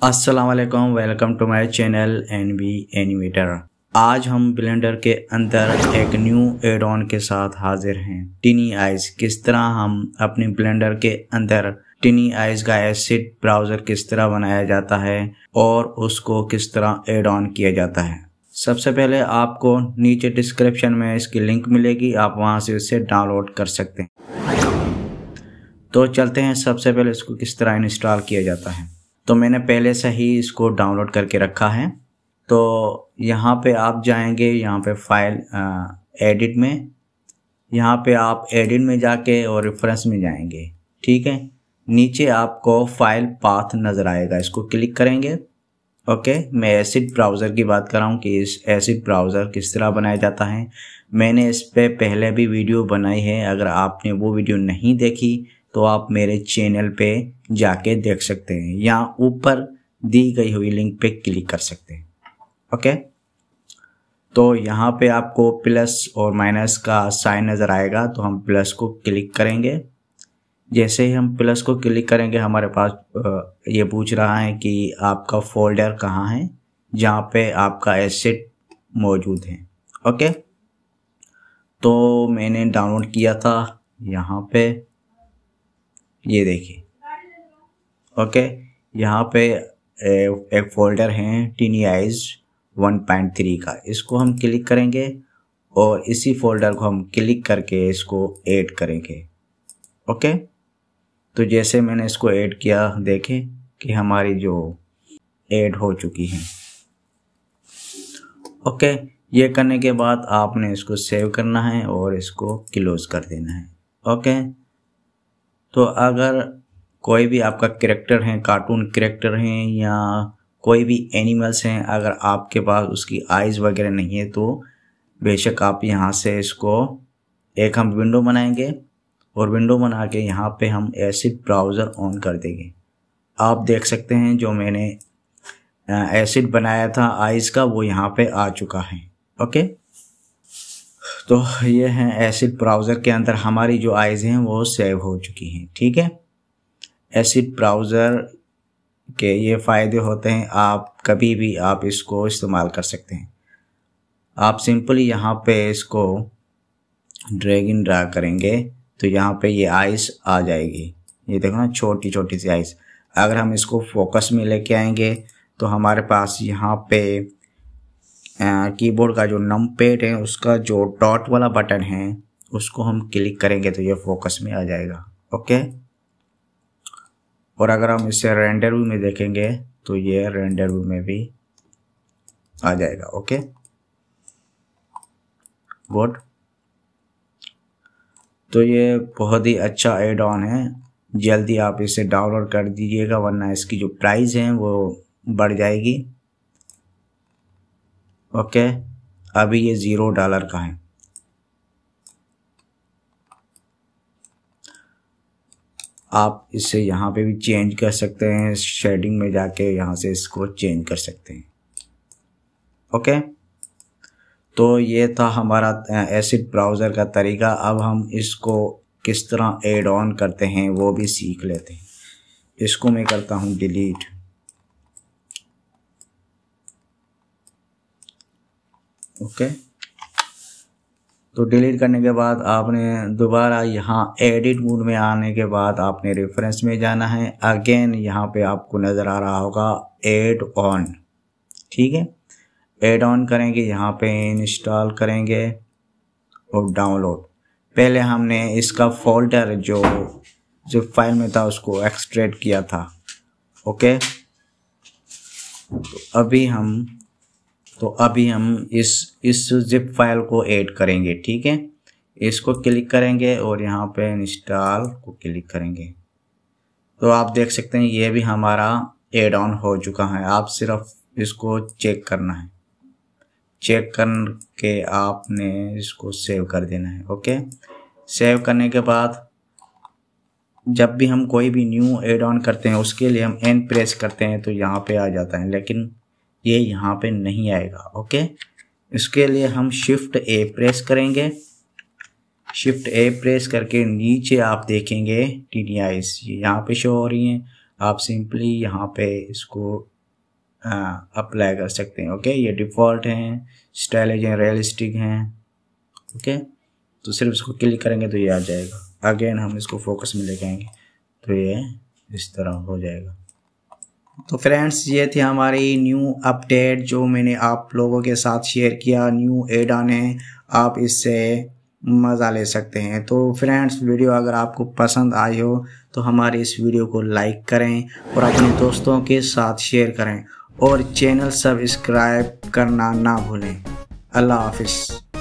वालेकुम welcome to my channel N B animator आज हम ब्लेंडर के अंदर एक न्यू एड ऑन के साथ हाजिर हैं। टिनी आइज़ किस तरह हम अपने ब्लेंडर के अंदर टिनी आइज़ का एसिड ब्राउज़र किस तरह बनाया जाता है और उसको किस तरह एड ऑन किया जाता है? सबसे पहले आपको नीचे डिस्क्रिप्शन में इसकी लिंक मिलेगी, आप वहाँ से इसे डाउनलोड कर सकते हैं। तो चलते हैं, सबसे पहले इसको किस तरह इंस्टॉल किया जाता है? तो मैंने पहले से ही इसको डाउनलोड करके रखा है। तो यहाँ पे आप जाएँगे, यहाँ पे फ़ाइल एडिट में। यहाँ पे आप एडिट में जाके और रेफरेंस में जाएँगे, ठीक है? नीचे आपको फ़ाइल पाथ नज़र आएगा, इसको क्लिक करेंगे। ओके मैं एसिड ब्राउज़र की बात कर रहा हूँ कि इस एसिड ब्राउज़र किस तरह बनाया जाता है। मैंने इस पर पहले भी वीडियो बनाई है, अगर आपने वो वीडियो नहीं देखी तो आप मेरे चैनल पे जाके देख सकते हैं या ऊपर दी गई हुई लिंक पे क्लिक कर सकते हैं। ओके तो यहाँ पे आपको प्लस और माइनस का साइन नज़र आएगा तो हम प्लस को क्लिक करेंगे। जैसे ही हम प्लस को क्लिक करेंगे, हमारे पास ये पूछ रहा है कि आपका फोल्डर कहाँ है, जहाँ पे आपका एसेट मौजूद है। ओके तो मैंने डाउनलोड किया था यहाँ पे। ये देखिए। ओके? यहाँ पे एक फोल्डर है tiny eyes one point three का। इसको हम क्लिक करेंगे और इसी फोल्डर को हम क्लिक करके इसको ऐड करेंगे। ओके? तो जैसे मैंने इसको ऐड किया, देखें कि हमारी जो ऐड हो चुकी है। ओके? ये करने के बाद आपने इसको सेव करना है और इसको क्लोज कर देना है। ओके? तो अगर कोई भी आपका करेक्टर है कार्टून करेक्टर हैं या कोई भी एनिमल्स हैं, अगर आपके पास उसकी आइज़ वगैरह नहीं है तो बेशक आप यहाँ से इसको एक हम विंडो बनाएँगे और विंडो बना के यहाँ पे हम एसिड ब्राउज़र ऑन कर देंगे। आप देख सकते हैं जो मैंने एसिड बनाया था आइज़ का, वो यहाँ पे आ चुका है। ओके? तो ये हैं एसिड ब्राउज़र के अंदर हमारी जो आइज़ हैं, वो सेव हो चुकी हैं। ठीक है? एसिड ब्राउज़र के ये फ़ायदे होते हैं। आप कभी भी आप इसको इस्तेमाल कर सकते हैं। आप सिंपली यहाँ पे इसको ड्रैग इन ड्रा करेंगे तो यहाँ पे ये आइस आ जाएगी। ये देखो ना छोटी छोटी सी आइस अगर हम इसको फोकस में लेके आएँगे तो हमारे पास यहाँ पे कीबोर्ड का जो नम पेड है, उसका जो डॉट वाला बटन है, उसको हम क्लिक करेंगे तो ये फोकस में आ जाएगा। ओके और अगर हम इसे रेंडर व्यू में देखेंगे तो ये रेंडर व्यू में भी आ जाएगा ओके गुड तो ये बहुत ही अच्छा एड ऑन है। जल्दी आप इसे डाउनलोड कर दीजिएगा, वरना इसकी जो प्राइस है, वो बढ़ जाएगी। ओके अभी ये ज़ीरो डॉलर का है। आप इसे यहाँ पे भी चेंज कर सकते हैं शेडिंग में जाके यहाँ से इसको चेंज कर सकते हैं। ओके तो ये था हमारा एसिड ब्राउज़र का तरीका। अब हम इसको किस तरह एड ऑन करते हैं, वो भी सीख लेते हैं। इसको मैं करता हूँ डिलीट ओके तो डिलीट करने के बाद आपने दोबारा यहाँ एडिट मोड में आने के बाद आपने रेफरेंस में जाना है। अगेन यहाँ पे आपको नज़र आ रहा होगा एड ऑन ठीक है? एड ऑन करेंगे, यहाँ पे इंस्टॉल करेंगे और डाउनलोड पहले हमने इसका फोल्डर जो जो फ़ाइल में था, उसको एक्सट्रेट किया था। ओके तो अभी हम तो अभी हम इस इस जिप फ़ाइल को ऐड करेंगे, ठीक है? इसको क्लिक करेंगे और यहाँ पे इंस्टॉल को क्लिक करेंगे। तो आप देख सकते हैं, ये भी हमारा एड ऑन हो चुका है। आप सिर्फ़ इसको चेक करना है। चेक करके आपने इसको सेव कर देना है ओके सेव करने के बाद जब भी हम कोई भी न्यू एड ऑन करते हैं, उसके लिए हम एन प्रेस करते हैं तो यहाँ पे आ जाता है। लेकिन ये यहाँ पे नहीं आएगा, ओके? इसके लिए हम शिफ्ट ए प्रेस करेंगे। शिफ्ट ए प्रेस करके नीचे आप देखेंगे टी डी आई यहाँ पे शो हो रही हैं। आप सिंपली यहाँ पे इसको अप्लाई कर सकते हैं, ओके? ये डिफ़ॉल्ट हैं स्टाइलिज हैं रियलिस्टिक हैं, ओके? तो सिर्फ़ इसको क्लिक करेंगे तो ये आ जाएगा। अगेन हम इसको फोकस में ले जाएँगे तो ये इस तरह हो जाएगा। तो फ्रेंड्स, ये थी हमारी न्यू अपडेट जो मैंने आप लोगों के साथ शेयर किया। न्यू एड आने आप इससे मज़ा ले सकते हैं। तो फ्रेंड्स, वीडियो अगर आपको पसंद आई हो तो हमारे इस वीडियो को लाइक करें और अपने दोस्तों के साथ शेयर करें और चैनल सब्सक्राइब करना ना भूलें। अल्लाह हाफिज़।